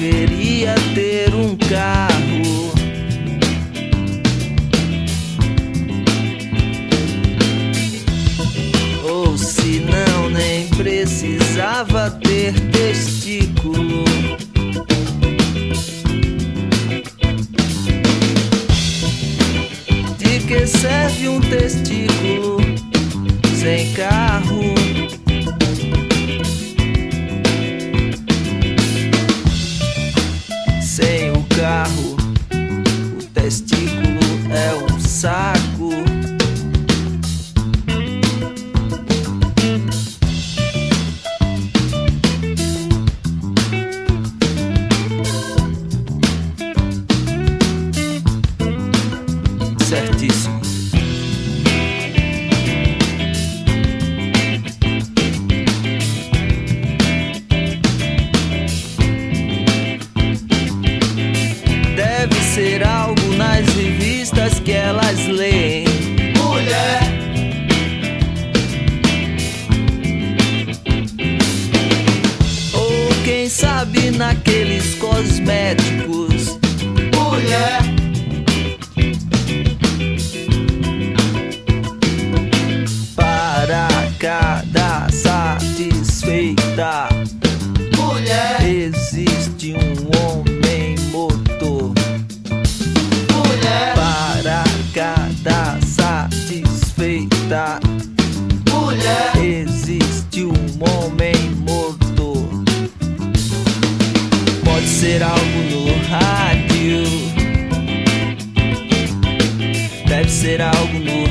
deveria ter um carro. Ou se não, nem precisava ter testículo. De que serve um testículo sem carro? Testículo é um saco. Certíssimo. Deve sabe naqueles cosméticos. mulher, Para cada satisfeita. Mulher, existe um homem motor. mulher, Para cada satisfeita. Mulher, Pode ser algo no rádio. Deve ser algo no rádio.